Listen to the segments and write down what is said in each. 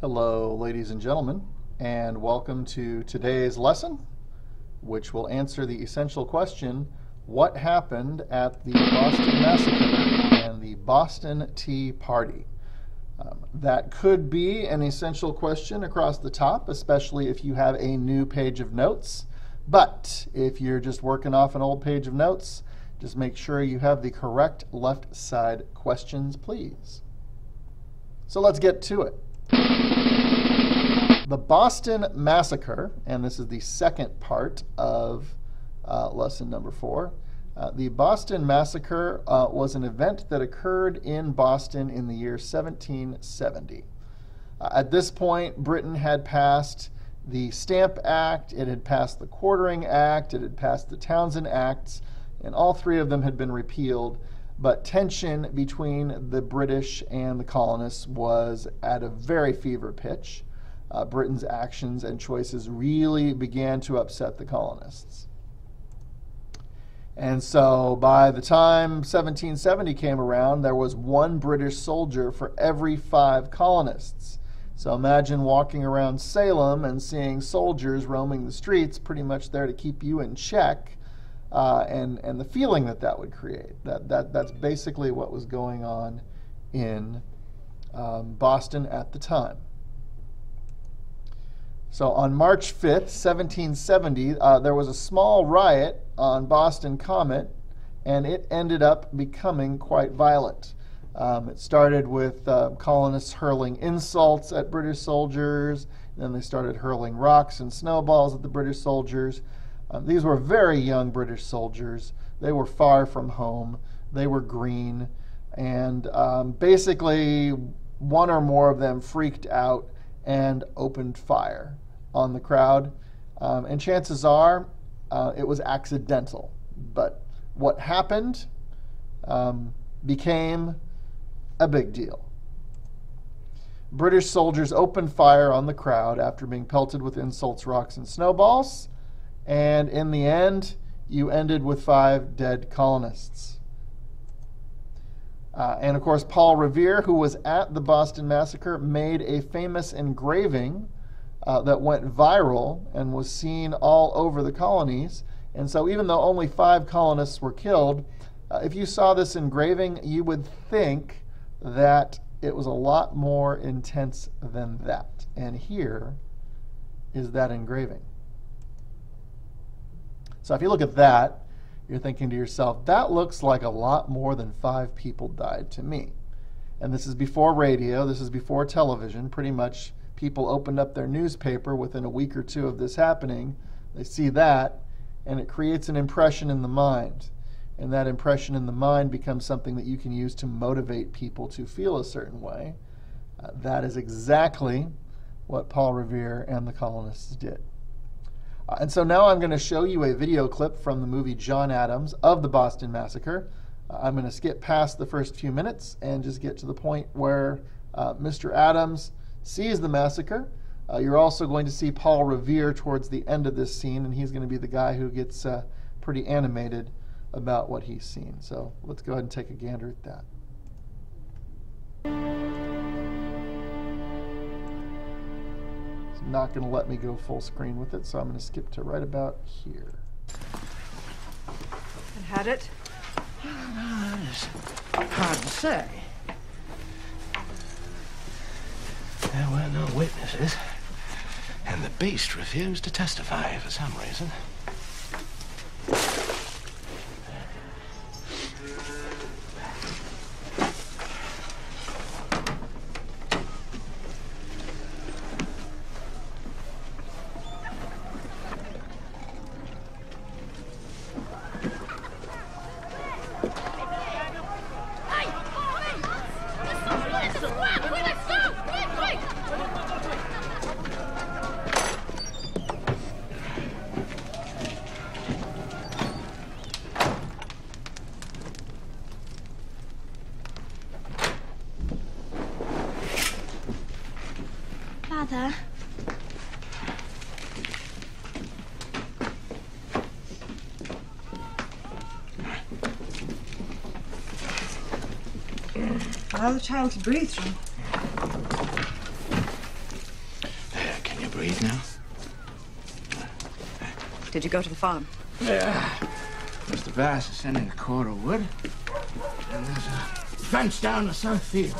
Hello, ladies and gentlemen, and welcome to today's lesson, which will answer the essential question What happened at the Boston Massacre and the Boston Tea Party? Um, that could be an essential question across the top, especially if you have a new page of notes. But if you're just working off an old page of notes, just make sure you have the correct left side questions, please. So let's get to it. The Boston Massacre, and this is the second part of uh, lesson number four. Uh, the Boston Massacre uh, was an event that occurred in Boston in the year 1770. Uh, at this point, Britain had passed the Stamp Act, it had passed the Quartering Act, it had passed the Townshend Acts, and all three of them had been repealed. But tension between the British and the colonists was at a very fever pitch. Uh, Britain's actions and choices really began to upset the colonists. And so by the time 1770 came around, there was one British soldier for every five colonists. So imagine walking around Salem and seeing soldiers roaming the streets, pretty much there to keep you in check, uh, and and the feeling that that would create. That that that's basically what was going on in um, Boston at the time. So on March 5th, 1770, uh, there was a small riot on Boston Common, and it ended up becoming quite violent. Um, it started with uh, colonists hurling insults at British soldiers. Then they started hurling rocks and snowballs at the British soldiers. Um, these were very young British soldiers. They were far from home. They were green. And um, basically, one or more of them freaked out and opened fire on the crowd. Um, and chances are uh, it was accidental. But what happened um, became a big deal. British soldiers opened fire on the crowd after being pelted with insults, rocks, and snowballs. And in the end, you ended with five dead colonists. Uh, and of course, Paul Revere, who was at the Boston Massacre, made a famous engraving uh, that went viral and was seen all over the colonies. And so, even though only five colonists were killed, uh, if you saw this engraving, you would think that it was a lot more intense than that. And here is that engraving. So if you look at that, you're thinking to yourself, that looks like a lot more than five people died to me. And this is before radio, this is before television. Pretty much people opened up their newspaper within a week or two of this happening. They see that, and it creates an impression in the mind and that impression in the mind becomes something that you can use to motivate people to feel a certain way. Uh, that is exactly what Paul Revere and the colonists did. And so now I'm going to show you a video clip from the movie John Adams of the Boston Massacre. Uh, I'm going to skip past the first few minutes and just get to the point where uh, Mr. Adams sees the massacre. Uh, you're also going to see Paul Revere towards the end of this scene, and he's going to be the guy who gets uh, pretty animated about what he's seen. So let's go ahead and take a gander at that. Not going to let me go full screen with it, so I'm going to skip to right about here. And had it? It's hard to say. There were no witnesses, and the beast refused to testify for some reason. Allow the child to breathe from. Can you breathe now? Did you go to the farm? Yeah. Mr. Bass is sending a cord of wood. And there's a fence down the south field.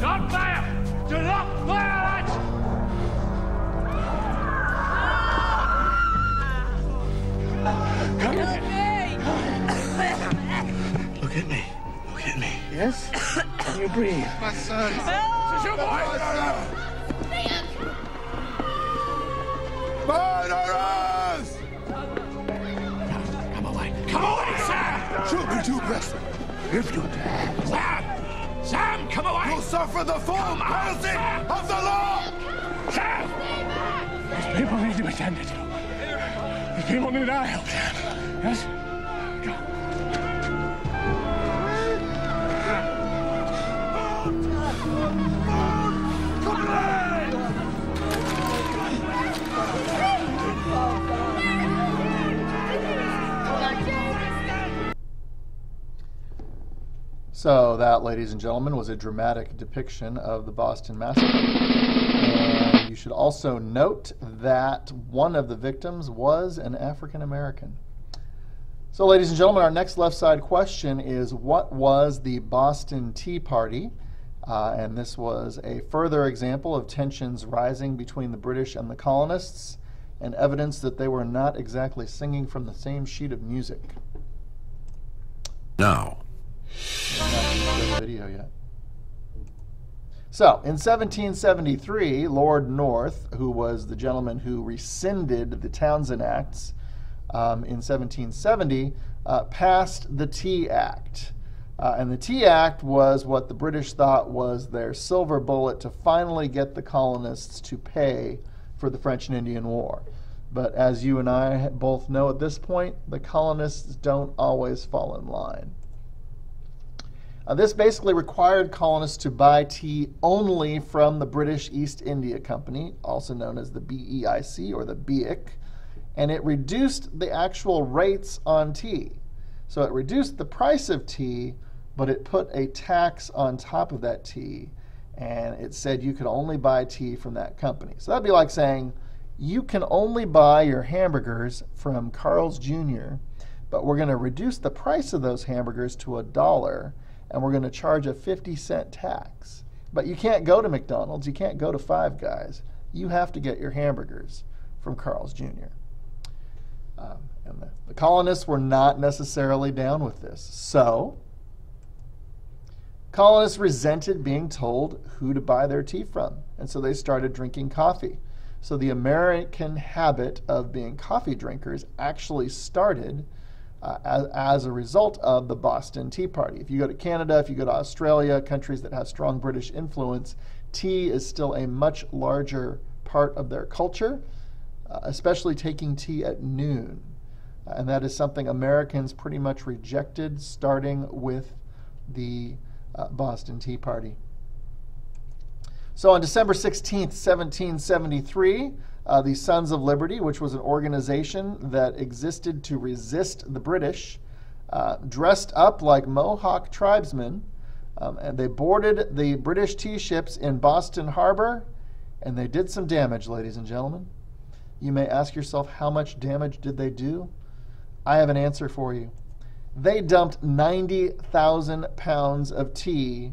Not fire! Do not fire at! Look at me. Look at me. Yes? Can you breathe? My son. Your boy! Murderers! Come away. Come away, sir! Shoot me too, Preston. If you dare. Sam! Sam, come away! You'll suffer the full penalty of the law! Sam! These people need to be tended to. These people need our help, Sam. Yes? So that, ladies and gentlemen, was a dramatic depiction of the Boston Massacre. And you should also note that one of the victims was an African American. So, ladies and gentlemen, our next left side question is What was the Boston Tea Party? Uh, and this was a further example of tensions rising between the British and the colonists, and evidence that they were not exactly singing from the same sheet of music. Now, video yet. So, in 1773, Lord North, who was the gentleman who rescinded the Townshend Acts um, in 1770, uh, passed the Tea Act. Uh, and the Tea Act was what the British thought was their silver bullet to finally get the colonists to pay for the French and Indian War. But as you and I both know at this point, the colonists don't always fall in line. Uh, this basically required colonists to buy tea only from the British East India Company, also known as the BEIC or the BEIC, and it reduced the actual rates on tea. So it reduced the price of tea, but it put a tax on top of that tea, and it said you could only buy tea from that company. So that'd be like saying you can only buy your hamburgers from Carl's Jr., but we're going to reduce the price of those hamburgers to a dollar and we're going to charge a 50 cent tax. But you can't go to McDonald's, you can't go to Five Guys. You have to get your hamburgers from Carl's Jr. Um, and the, the colonists were not necessarily down with this. So, colonists resented being told who to buy their tea from, and so they started drinking coffee. So, the American habit of being coffee drinkers actually started uh, as, as a result of the Boston Tea Party. If you go to Canada, if you go to Australia, countries that have strong British influence, tea is still a much larger part of their culture, uh, especially taking tea at noon. and that is something Americans pretty much rejected starting with the uh, Boston Tea Party. So on December 16th, 1773, uh, the Sons of Liberty, which was an organization that existed to resist the British, uh, dressed up like Mohawk tribesmen, um, and they boarded the British tea ships in Boston Harbor, and they did some damage, ladies and gentlemen. You may ask yourself, how much damage did they do? I have an answer for you. They dumped 90,000 pounds of tea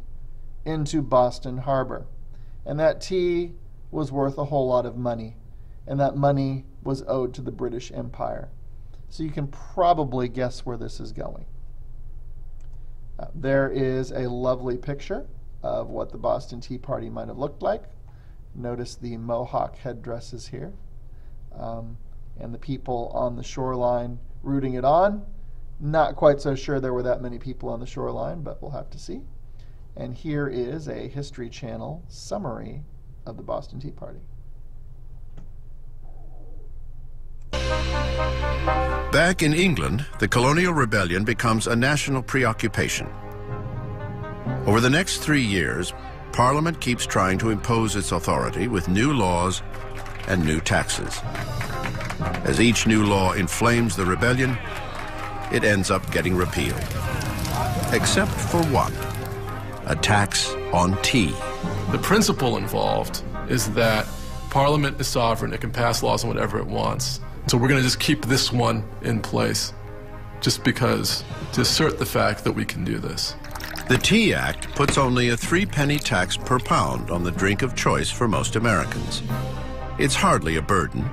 into Boston Harbor. And that tea was worth a whole lot of money. And that money was owed to the British Empire. So you can probably guess where this is going. Uh, there is a lovely picture of what the Boston Tea Party might have looked like. Notice the Mohawk headdresses here. Um, and the people on the shoreline rooting it on. Not quite so sure there were that many people on the shoreline, but we'll have to see. And here is a History Channel summary of the Boston Tea Party. Back in England, the colonial rebellion becomes a national preoccupation. Over the next three years, Parliament keeps trying to impose its authority with new laws and new taxes. As each new law inflames the rebellion, it ends up getting repealed. Except for one, a tax on tea. The principle involved is that Parliament is sovereign, it can pass laws on whatever it wants. So we're going to just keep this one in place just because to assert the fact that we can do this. The Tea Act puts only a three penny tax per pound on the drink of choice for most Americans. It's hardly a burden,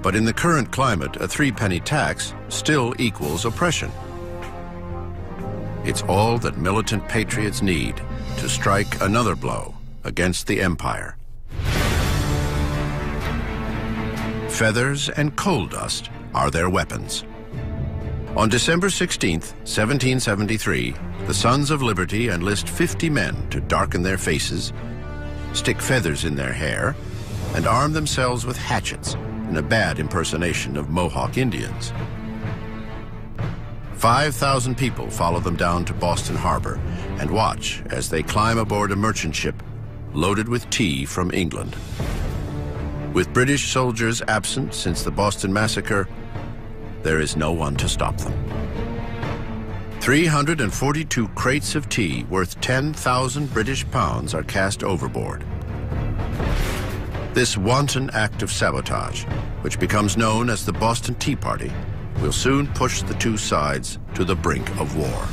but in the current climate, a three penny tax still equals oppression. It's all that militant patriots need to strike another blow against the empire. Feathers and coal dust are their weapons. On December 16, 1773, the Sons of Liberty enlist 50 men to darken their faces, stick feathers in their hair, and arm themselves with hatchets in a bad impersonation of Mohawk Indians. 5,000 people follow them down to Boston Harbor and watch as they climb aboard a merchant ship loaded with tea from England. With British soldiers absent since the Boston Massacre, there is no one to stop them. 342 crates of tea worth 10,000 British pounds are cast overboard. This wanton act of sabotage, which becomes known as the Boston Tea Party, will soon push the two sides to the brink of war.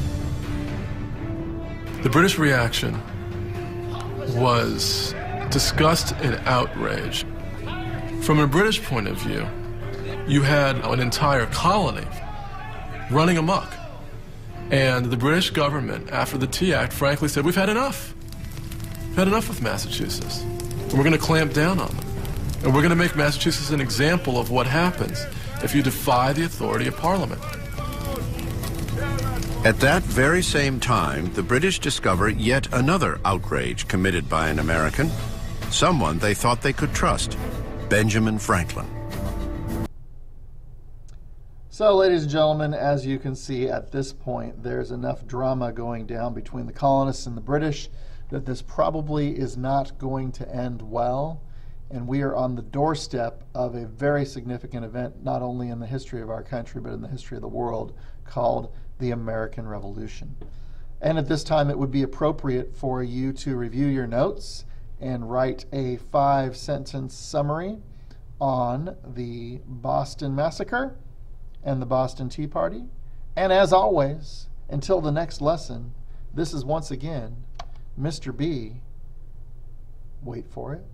The British reaction was disgust and outrage. From a British point of view, you had an entire colony running amok. And the British government, after the Tea Act, frankly said, We've had enough. We've had enough of Massachusetts. And we're going to clamp down on them. And we're going to make Massachusetts an example of what happens if you defy the authority of Parliament. At that very same time, the British discover yet another outrage committed by an American, someone they thought they could trust, Benjamin Franklin. So, ladies and gentlemen, as you can see at this point, there's enough drama going down between the colonists and the British that this probably is not going to end well. And we are on the doorstep of a very significant event, not only in the history of our country, but in the history of the world, called the American Revolution. And at this time, it would be appropriate for you to review your notes and write a five sentence summary on the Boston Massacre and the Boston Tea Party. And as always, until the next lesson, this is once again Mr. B. Wait for it.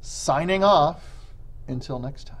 Signing off until next time.